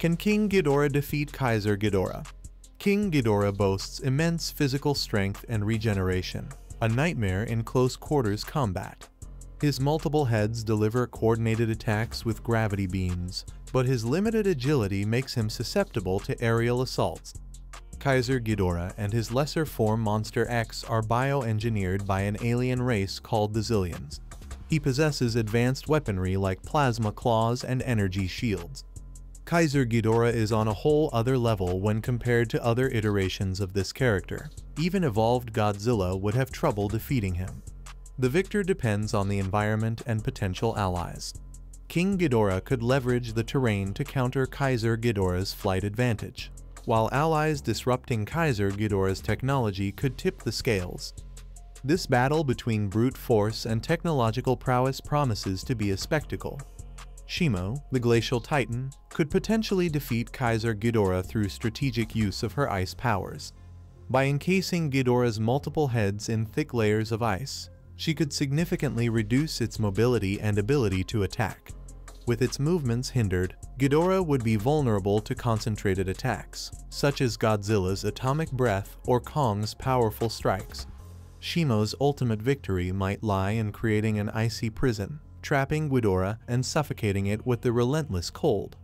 Can King Ghidorah defeat Kaiser Ghidorah? King Ghidorah boasts immense physical strength and regeneration, a nightmare in close quarters combat. His multiple heads deliver coordinated attacks with gravity beams, but his limited agility makes him susceptible to aerial assaults. Kaiser Ghidorah and his lesser form Monster X are bioengineered by an alien race called the Xiliens. He possesses advanced weaponry like plasma claws and energy shields. Kaiser Ghidorah is on a whole other level when compared to other iterations of this character. Even evolved Godzilla would have trouble defeating him. The victor depends on the environment and potential allies. King Ghidorah could leverage the terrain to counter Kaiser Ghidorah's flight advantage, while allies disrupting Kaiser Ghidorah's technology could tip the scales. This battle between brute force and technological prowess promises to be a spectacle. Shimo, the glacial titan, could potentially defeat Kaiser Ghidorah through strategic use of her ice powers. By encasing Ghidorah's multiple heads in thick layers of ice, she could significantly reduce its mobility and ability to attack. With its movements hindered, Ghidorah would be vulnerable to concentrated attacks, such as Godzilla's atomic breath or Kong's powerful strikes. Shimo's ultimate victory might lie in creating an icy prison, trapping Ghidorah and suffocating it with the relentless cold.